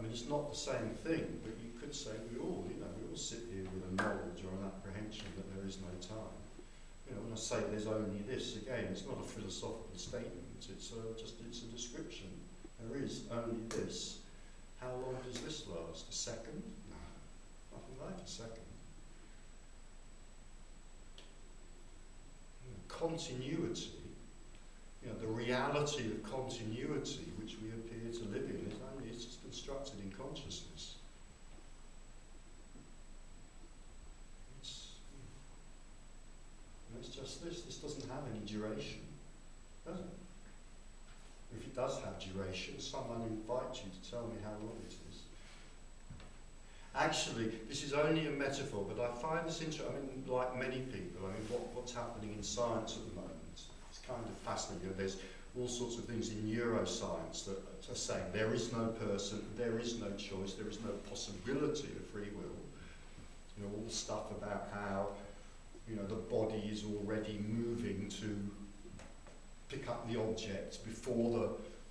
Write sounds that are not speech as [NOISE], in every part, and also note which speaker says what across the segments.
Speaker 1: I mean, it's not the same thing, but you could say we all, you know, we all sit here with a knowledge or an apprehension that there is no time. You know, when I say there's only this, again, it's not a philosophical statement, it's a, just it's a description. There is only this. How long does this last? A second? No, nothing like a second. You know, continuity you know, the reality of continuity which we appear to live in is constructed in consciousness. It's, it's just this. This doesn't have any duration, does it? If it does have duration, someone invites you to tell me how long it is. Actually, this is only a metaphor, but I find this interesting. I mean, like many people, I mean, what, what's happening in science at the moment It's kind of fascinating. There's all sorts of things in neuroscience that are saying there is no person, there is no choice, there is no possibility of free will. You know, all stuff about how you know the body is already moving to pick up the object before the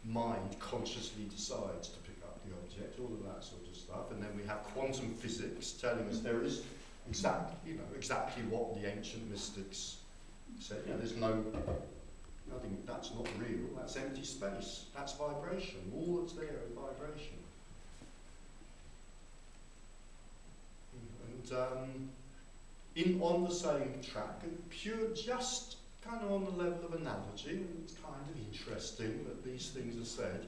Speaker 1: mind consciously decides to pick up the object, all of that sort of stuff. And then we have quantum physics telling us there is exactly, you know, exactly what the ancient mystics said. You know, there's no Nothing, that's not real, that's empty space, that's vibration. All that's there is vibration. And um, in on the same track, and pure, just kind of on the level of analogy, and it's kind of interesting that these things are said.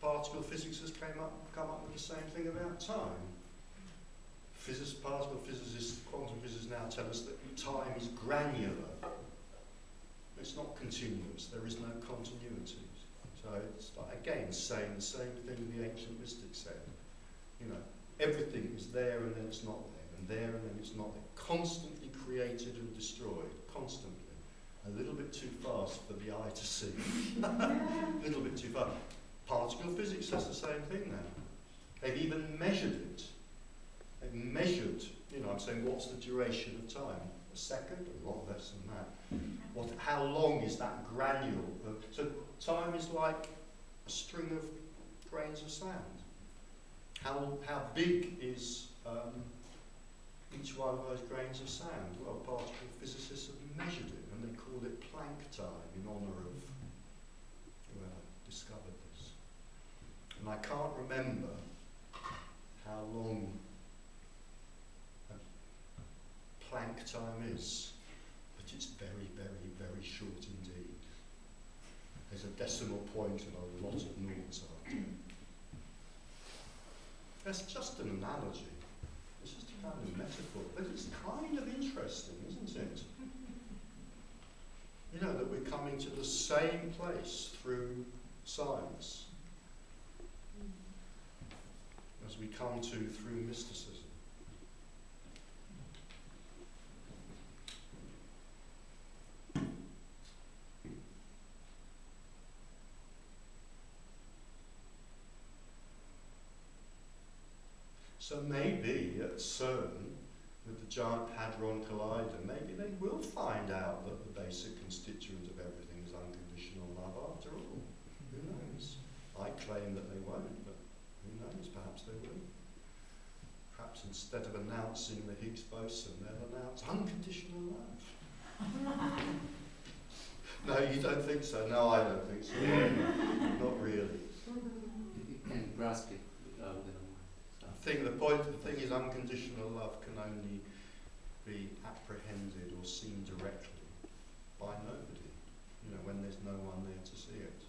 Speaker 1: Particle physicists came up, come up with the same thing about time. Physicists, particle physicists, quantum physicists now tell us that time is granular there is no continuity. So it's like, again saying the same thing the ancient mystics said. You know, everything is there and then it's not there, and there and then it's not there. Constantly created and destroyed, constantly. A little bit too fast for the eye to see. A [LAUGHS] little bit too fast. Particle physics says the same thing now. They've even measured it. They've measured, you know, I'm saying what's the duration of time? Second? A lot less than that. What, how long is that granule? So time is like a string of grains of sand. How, how big is um, each one of those grains of sand? Well, particle physicists have measured it and they call it Planck time in honour of whoever discovered this. And I can't remember how long Time is but it's very, very, very short indeed. There's a decimal point and a lot of noughts after. That's just an analogy. It's just a kind of metaphor. But it's kind of interesting, isn't it? You know, that we're coming to the same place through science as we come to through mysticism. So maybe at CERN, with the Giant Hadron Collider, maybe they will find out that the basic constituent of everything is unconditional love after all. Who knows? I claim that they won't, but who knows? Perhaps they will. Perhaps instead of announcing the Higgs boson, they'll announce unconditional love. [LAUGHS] no, you don't think so? No, I don't think so. [LAUGHS] Not really.
Speaker 2: You can grasp it
Speaker 1: thing. The point, the thing is unconditional love can only be apprehended or seen directly by nobody, you know, when there's no one there to see it.